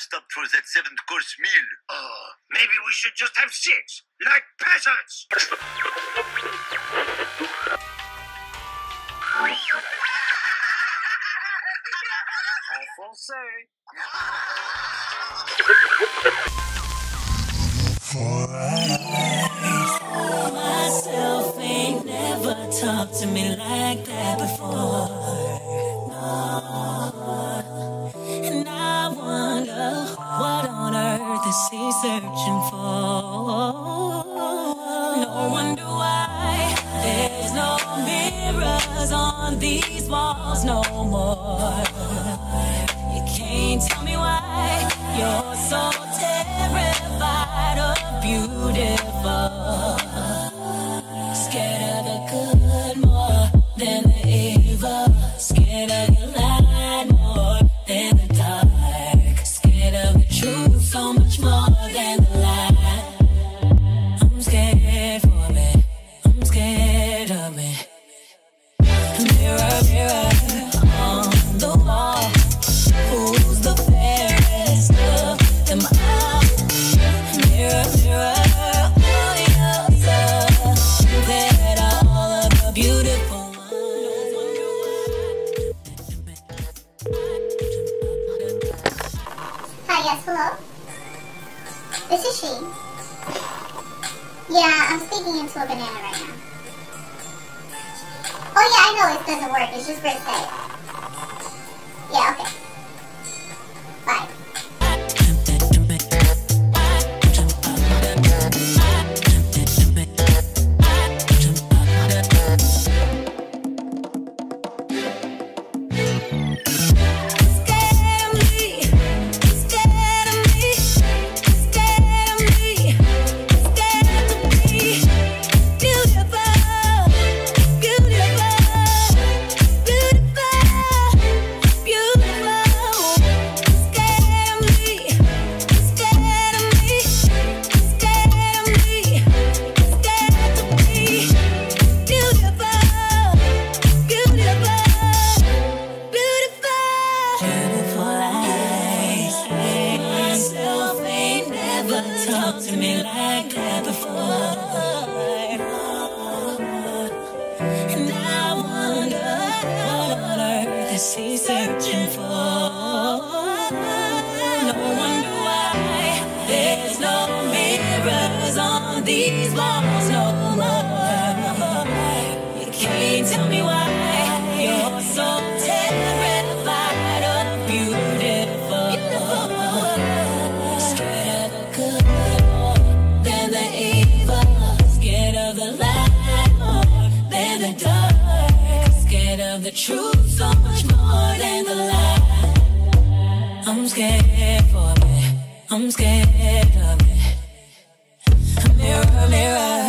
have stopped for that seventh course meal. Oh, maybe we should just have six, like peasants. Alphonse. myself searching for? No wonder why there's no mirrors on these walls no more. You can't tell me why you're so terrified of beautiful. Yes, hello? This is she. Yeah, I'm speaking into a banana right now. Oh yeah, I know it doesn't work. It's just for aesthetic. Yeah, okay. These walls no more. You can't tell me why you're so terrified of beautiful. Scared of the good more than the evil. Scared of the light more than the dark. Scared of the truth so much more than the lie. I'm scared for me. I'm scared of mirror, mirror.